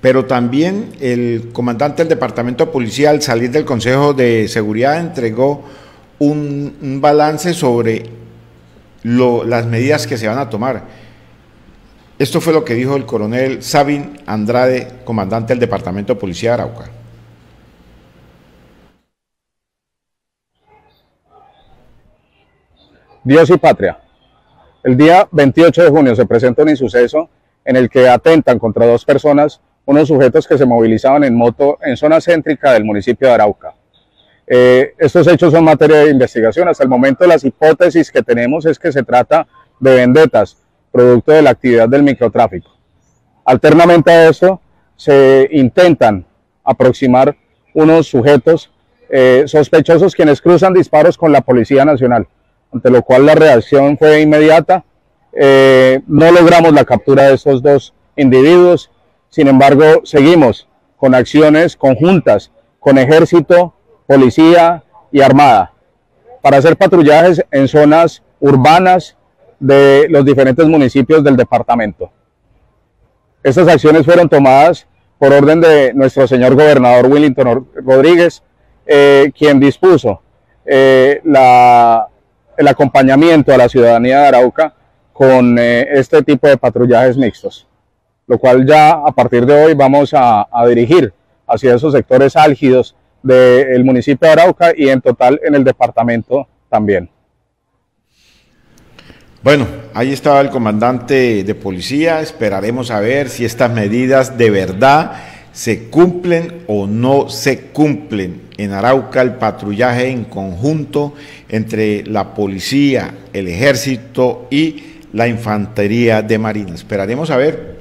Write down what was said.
Pero también el comandante del departamento policial, al salir del Consejo de Seguridad, entregó un, balance sobre las medidas que se van a tomar. Esto fue lo que dijo el coronel Sabin Andrade, comandante del departamento policial de Arauca. Dios y patria. El día 28 de junio se presenta un insuceso en el que atentan contra dos personas unos sujetos que se movilizaban en moto en zona céntrica del municipio de Arauca. Eh, estos hechos son materia de investigación. Hasta el momento las hipótesis que tenemos es que se trata de vendetas, producto de la actividad del microtráfico. Alternamente a esto, se intentan aproximar unos sujetos eh, sospechosos quienes cruzan disparos con la Policía Nacional, ante lo cual la reacción fue inmediata. Eh, no logramos la captura de estos dos individuos, sin embargo, seguimos con acciones conjuntas con ejército, policía y armada para hacer patrullajes en zonas urbanas de los diferentes municipios del departamento. Estas acciones fueron tomadas por orden de nuestro señor gobernador Willington Rodríguez, eh, quien dispuso eh, el acompañamiento a la ciudadanía de Arauca con eh, este tipo de patrullajes mixtos lo cual ya a partir de hoy vamos a, dirigir hacia esos sectores álgidos del municipio de Arauca y en total en el departamento también. Bueno, ahí estaba el comandante de policía, esperaremos a ver si estas medidas de verdad se cumplen o no se cumplen. En Arauca el patrullaje en conjunto entre la policía, el ejército y la infantería de marina. Esperaremos a ver